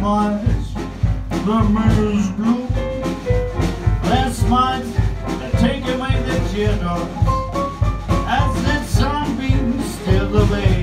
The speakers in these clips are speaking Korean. might the mirror's blue. Last night, and take away the teardrops as the sunbeams the way.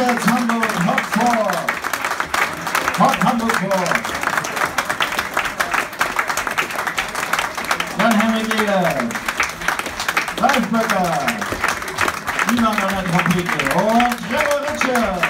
이제 찬물 넣고 버터 넣고 난해매기에 라이프가 이만 원을 더 드릴게요. 자, 그렇죠.